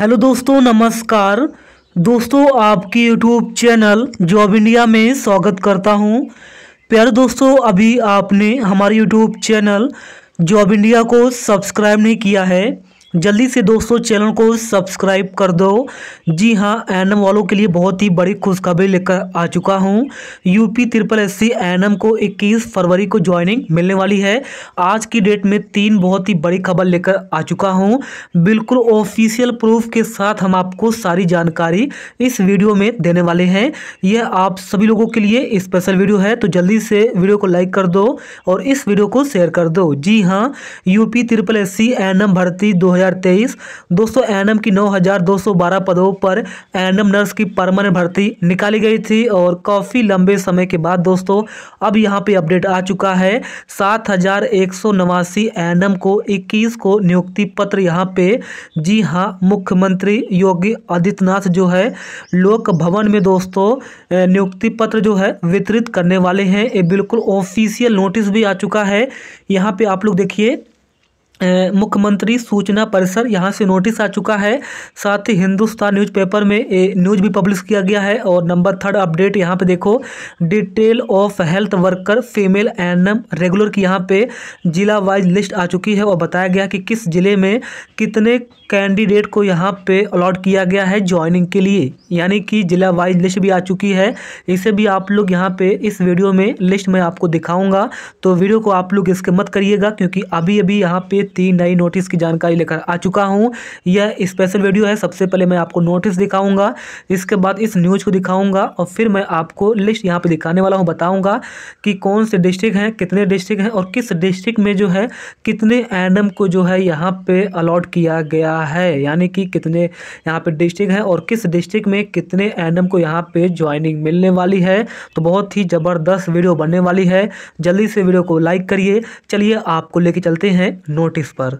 Hello दोस्तों, नमस्कार। दोस्तों, आपके यूट्यूब चैनल जॉब इंडिया में स्वागत करता हूँ। प्यारे दोस्तों, अभी आपने हमारे यूट्यूब चैनल जॉब इंडिया को सब्सक्राइब नहीं किया है। जल्दी से दोस्तों चैनल को सब्सक्राइब कर दो। जी हाँ एनएम वालों के लिए बहुत ही बड़ी खुशखबरी लेकर आ चुका हूँ। UP triple S C ANM को 21 फरवरी को ज्वाइनिंग मिलने वाली है। आज की डेट में तीन बहुत ही बड़ी खबर लेकर आ चुका हूँ। बिल्कुल ऑफिशियल प्रूफ के साथ हम आपको सारी जानकारी इस वीडियो में देने वाले हैं। यह आप सभी लोगों के लिए स्पेशल वीडियो है तो जल्दी से वीडियो को लाइक कर दो और इस वीडियो को शेयर कर दो। जी हाँ यूपी ट्रिपल एस सी भर्ती दो 2023 दोस्तों एनएम की 9212 पदों पर एनएम नर्स की परमानेंट भर्ती निकाली गई थी और काफ़ी लंबे समय के बाद, दोस्तों, अब यहाँ पे अपडेट आ चुका है। सात हज़ार एक सौ नवासी एनएम को 21 को नियुक्ति पत्र यहाँ पे। जी हाँ, मुख्यमंत्री योगी आदित्यनाथ जो है, लोक भवन में, दोस्तों नियुक्ति पत्र जो है, वितरित करने वाले हैं। ये बिल्कुल ऑफिशियल नोटिस भी आ चुका है। यहाँ पे आप लोग देखिए मुख्यमंत्री सूचना परिसर, यहाँ से नोटिस आ चुका है। साथ ही हिंदुस्तान न्यूज़पेपर में न्यूज़ भी पब्लिश किया गया है और नंबर थर्ड अपडेट यहाँ पे देखो। Detail of health worker, female an regular की यहाँ पे जिला वाइज लिस्ट आ चुकी है और बताया गया कि किस ज़िले में कितने कैंडिडेट को यहाँ पे अलॉट किया गया है ज्वाइनिंग के लिए। यानी कि जिला वाइज लिस्ट भी आ चुकी है। इसे भी आप लोग यहाँ पे इस वीडियो में लिस्ट में आपको दिखाऊँगा। तो वीडियो को आप लोग इसके मत करिएगा, क्योंकि अभी अभी यहाँ पे तीन नई नोटिस की जानकारी लेकर आ चुका हूँ। यह स्पेशल वीडियो है। सबसे पहले मैं आपको नोटिस दिखाऊँगा। इसके बाद इस न्यूज़ को दिखाऊँगा और फिर मैं आपको लिस्ट यहाँ पे दिखाने वाला हूँ, बताऊँगा कि कौन से डिस्ट्रिक्ट हैं, कितने डिस्ट्रिक्ट हैं और किस डिस्ट्रिक्ट में जो है, कितने एन को जो है यहाँ पे अलॉट किया गया है। यानी कि कितने यहाँ पे डिस्ट्रिक्ट हैं और किस डिस्ट्रिक्ट में कितने एन को यहाँ पे ज्वाइनिंग मिलने वाली है। तो बहुत ही ज़बरदस्त वीडियो बनने वाली है। जल्दी से वीडियो को लाइक करिए। चलिए आपको लेके चलते हैं नोटिस नोटिस पर।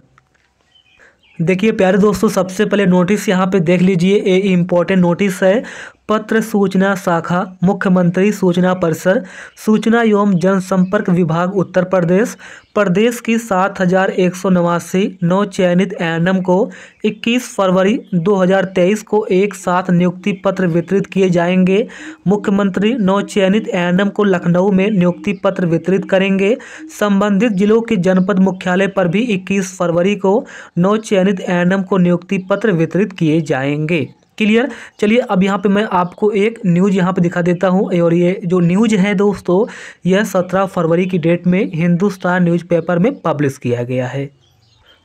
देखिए प्यारे दोस्तों, सबसे पहले नोटिस यहाँ पे देख लीजिए, ये इम्पोर्टेंट नोटिस है। पत्र सूचना शाखा, मुख्यमंत्री सूचना परिसर, सूचना एवं जनसंपर्क विभाग, उत्तर प्रदेश। प्रदेश की सात हज़ार एक सौ नवासी नौ चयनित एनएम को 21 फरवरी 2023 को एक साथ नियुक्ति पत्र वितरित किए जाएँगे। मुख्यमंत्री नौ चयनित एनएम को लखनऊ में नियुक्ति पत्र वितरित करेंगे। संबंधित जिलों के जनपद मुख्यालय पर भी 21 फरवरी को नौ चयनित एनएम को नियुक्ति पत्र वितरित किए जाएँगे। क्लियर। चलिए, अब यहाँ पे मैं आपको एक न्यूज़ यहाँ पे दिखा देता हूँ। और ये जो न्यूज़ है दोस्तों, यह सत्रह फरवरी की डेट में हिंदुस्तान न्यूज़पेपर में पब्लिश किया गया है।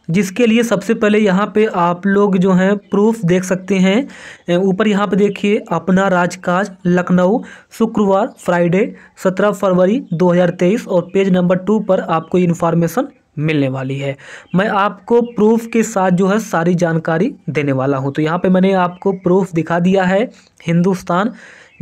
जिसके लिए सबसे पहले यहाँ पे आप लोग जो हैं प्रूफ देख सकते हैं। ऊपर यहाँ पे देखिए, अपना राजकाज, लखनऊ, शुक्रवार, फ्राइडे, सत्रह फरवरी 2023 और पेज नंबर टू पर आपको इन्फॉर्मेशन मिलने वाली है। मैं आपको प्रूफ के साथ जो है सारी जानकारी देने वाला हूँ। तो यहाँ पे मैंने आपको प्रूफ दिखा दिया है हिंदुस्तान।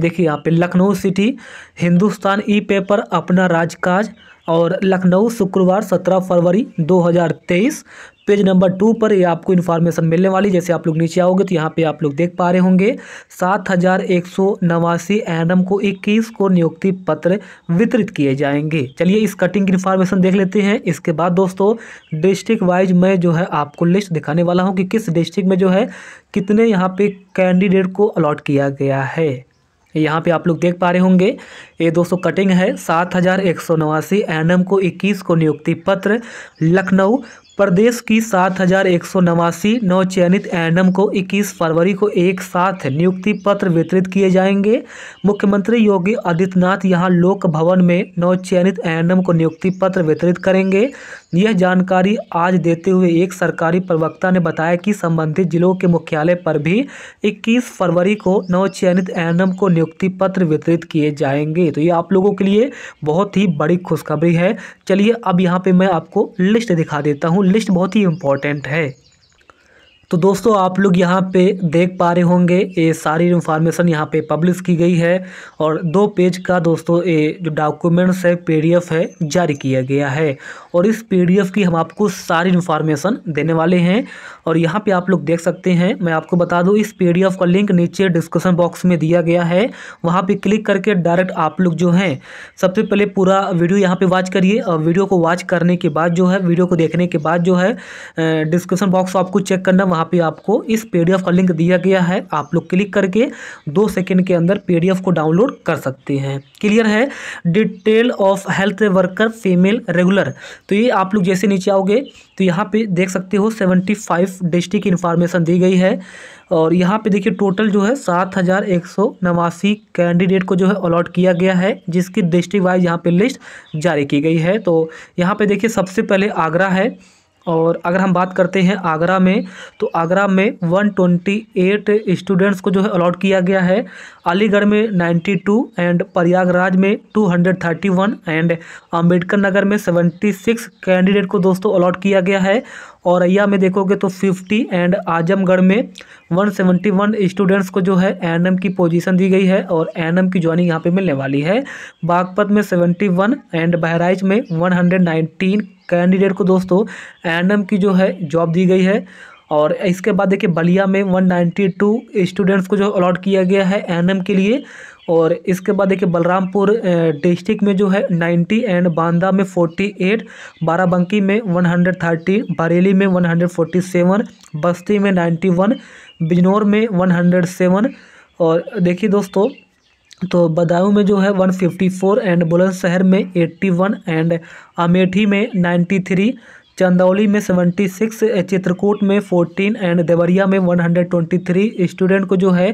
देखिए यहाँ पे Lucknow city Hindustan e paper अपना राजकाज और लखनऊ शुक्रवार सत्रह फरवरी 2023 पेज नंबर टू पर ये आपको इन्फॉर्मेशन मिलने वाली, जैसे आप लोग नीचे आओगे तो यहाँ पे आप लोग देख पा रहे होंगे, सात हज़ार एक सौ नवासी एन को इक्कीस को नियुक्ति पत्र वितरित किए जाएँगे। चलिए इस कटिंग की इन्फॉर्मेशन देख लेते हैं। इसके बाद दोस्तों डिस्ट्रिक्ट वाइज मैं जो है आपको लिस्ट दिखाने वाला हूँ कि किस डिस्ट्रिक्ट में जो है कितने यहाँ पे कैंडिडेट को अलॉट किया गया है। यहाँ पे आप लोग देख पा रहे होंगे, ये दोस्तों कटिंग है, सात हज़ार एक सौ नवासी एन को इक्कीस को नियुक्ति पत्र, लखनऊ प्रदेश की सात हज़ार एक सौ नवासी नौ चयनित एनएम को 21 फरवरी को एक साथ नियुक्ति पत्र वितरित किए जाएँगे। मुख्यमंत्री योगी आदित्यनाथ यहाँ लोक भवन में नवचयनित एनएम को नियुक्ति पत्र वितरित करेंगे। यह जानकारी आज देते हुए एक सरकारी प्रवक्ता ने बताया कि संबंधित जिलों के मुख्यालय पर भी 21 फरवरी को नवचयनित एनएम को नियुक्ति पत्र वितरित किए जाएँगे। तो ये आप लोगों के लिए बहुत ही बड़ी खुशखबरी है। चलिए, अब यहाँ पे मैं आपको लिस्ट दिखा देता हूँ। लिस्ट बहुत ही इम्पोर्टेंट है। तो दोस्तों, आप लोग यहाँ पे देख पा रहे होंगे, ये सारी इन्फॉर्मेशन यहाँ पे पब्लिश की गई है और दो पेज का दोस्तों, ये जो डॉक्यूमेंट्स है पीडीएफ है, जारी किया गया है और इस पीडीएफ की हम आपको सारी इन्फॉर्मेशन देने वाले हैं और यहाँ पे आप लोग देख सकते हैं। मैं आपको बता दूँ, इस पी का लिंक नीचे डिस्क्रिप्सन बॉक्स में दिया गया है। वहाँ पर क्लिक करके डायरेक्ट आप लोग जो हैं, सबसे पहले पूरा वीडियो यहाँ पर वॉच करिए। और वीडियो को वॉच करने के बाद जो है वीडियो को देखने के बाद जो है डिस्क्रिप्सन बॉक्स आपको चेक करना, वहाँ यहाँ पे आपको इस पीडीएफ का लिंक दिया गया है। आप लोग क्लिक करके दो सेकंड के अंदर पीडीएफ को डाउनलोड कर सकते हैं। क्लियर है? Detail of health worker female regular तो ये आप लोग जैसे नीचे आओगे तो यहाँ पे देख सकते हो सेवेंटी फाइव डिस्ट्रिक्ट इन्फॉर्मेशन दी गई है। और यहाँ पे देखिए टोटल जो है सात हज़ार एक सौ नवासी कैंडिडेट को जो है अलॉट किया गया है, जिसकी डिस्ट्रिक्ट वाइज यहाँ पे लिस्ट जारी की गई है। तो यहाँ पे देखिए सबसे पहले आगरा है। और अगर हम बात करते हैं आगरा में तो आगरा में 128 स्टूडेंट्स को जो है अलॉट किया गया है। अलीगढ़ में 92 एंड प्रयागराज में 231 एंड अंबेडकर नगर में 76 कैंडिडेट को दोस्तों अलॉट किया गया है। औरैया में देखोगे तो 50 एंड आजमगढ़ में 171 स्टूडेंट्स को जो है एनएम की पोजीशन दी गई है और एनएम की ज्वाइनिंग यहाँ पे मिलने वाली है। बागपत में 71 एंड बहराइच में 119 कैंडिडेट को दोस्तों एनएम की जो है जॉब दी गई है। और इसके बाद देखिए, बलिया में 192 स्टूडेंट्स को जो अलॉट किया गया है एनएम के लिए। और इसके बाद देखिए, बलरामपुर डिस्ट्रिक्ट में जो है 90 एंड बांदा में 48 बाराबंकी में 130 बरेली में 147 बस्ती में 91 बिजनौर में 107 और देखिए दोस्तों तो बदायूं में जो है 154 एंड बुलंदशहर में 81 एंड अमेठी में 93 चंदौली में 76 चित्रकूट में 14 एंड देवरिया में 123 स्टूडेंट को जो है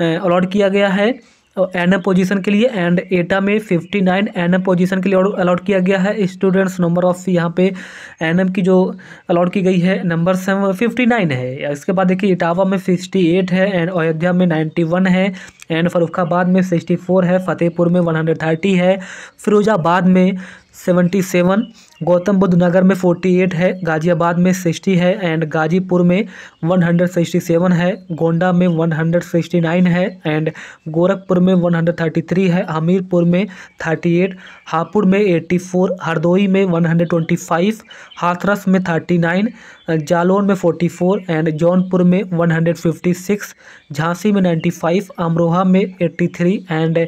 अलॉट किया गया है। एन एम पोजिशन के लिए एंड एटा में fifty nine N M position के लिए अलाउट किया गया है। स्टूडेंट्स नंबर ऑफ़ यहाँ पे एन एम की जो अलाउट की गई है नंबर फिफ्टी नाइन है। इसके बाद देखिए इटावा में सिक्सटी एट है एंड अयोध्या में नाइन्टी वन है एंड फरुखाबाद में सिक्सटी फोर है, फतेहपुर में वन हंड्रेड थर्टी है, फिरोजाबाद में सेवेंटी सेवन गौतम बुद्ध नगर में फोर्टी एट है, गाज़ियाबाद में सिक्सटी है एंड गाजीपुर में वन हंड्रेड सिक्सटी सेवन है, गोंडा में वन हंड्रेड सिक्सटी नाइन है एंड गोरखपुर में वन हंड्रेड थर्टी थ्री है, हमीरपुर में थर्टी एट हापुड़ में एट्टी फोर हरदोई में one hundred twenty five Hathras में थर्टी नाइन जालौन में फोर्टी फोर एंड जौनपुर में one hundred fifty six Jhansi में नाइन्टी फाइव अमरोहा में एट्टी थ्री एंड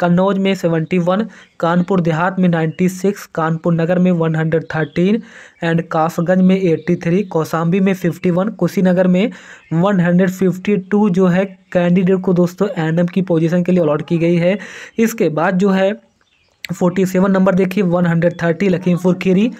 कन्नौज में सेवेंटी वन, कानपुर देहात में नाइन्टी सिक्स, कानपुर नगर में one hundred thirteen and Kasganj में एट्टी थ्री कौसाम्बी में फिफ्टी वन, कुशीनगर में वन हंड्रेड फिफ्टी टू जो है कैंडिडेट को दोस्तों एनएम की पोजीशन के लिए अलॉट की गई है। इसके बाद जो है फोर्टी सेवन नंबर देखिए, one hundred thirty Lakhimpur Kheri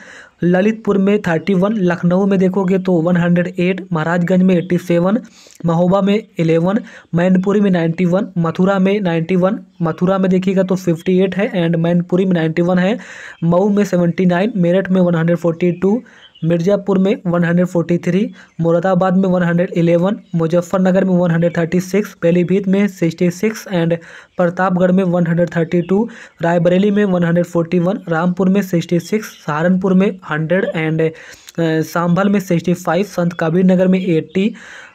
Lalitpur में थर्टी वन लखनऊ में देखोगे तो वन हंड्रेड एट महाराजगंज में एट्टी सेवन महोबा में एलेवन मैनपुरी में नाइन्टी वन मथुरा में नाइन्टी वन मथुरा में देखिएगा तो फिफ्टी एट है एंड मैनपुरी में नाइन्टी वन है, मऊ में सेवेंटी नाइन मेरठ में one hundred forty two Mirzapur में 143 मुरादाबाद में 111 मुजफ्फरनगर में 136 पीलीभीत में 66 एंड प्रतापगढ़ में 132 रायबरेली में 141 रामपुर में 66 सहारनपुर में 100 एंड सांभल में 65 संत कबीर नगर में 80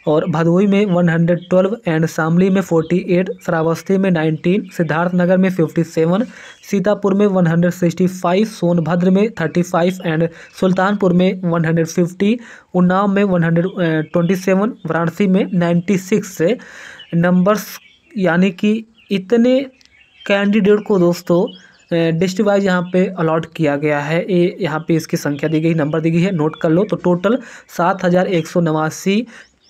और भदोई में 112 एंड शामली में 48 श्रावस्ती में 19 सिद्धार्थनगर में 57 सीतापुर में 165 सोनभद्र में 35 एंड सुल्तानपुर में 150 उन्नाव में 127 वाराणसी में 96 से नंबर्स यानी कि इतने कैंडिडेट को दोस्तों डिस्ट्रिक्ट वाइज यहाँ पे अलॉट किया गया है। ये यहाँ पे इसकी संख्या दी गई नंबर दी गई है नोट कर लो। तो टोटल सात हज़ार एक सौ नवासी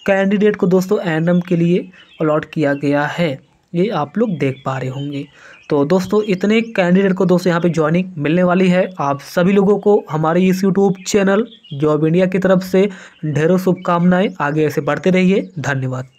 कैंडिडेट को दोस्तों एनएम के लिए अलॉट किया गया है। ये आप लोग देख पा रहे होंगे। तो दोस्तों, इतने कैंडिडेट को दोस्तों यहाँ पे ज्वाइनिंग मिलने वाली है। आप सभी लोगों को हमारे इस यूट्यूब चैनल जॉब इंडिया की तरफ़ से ढेरों शुभकामनाएँ। आगे ऐसे बढ़ते रहिए। धन्यवाद।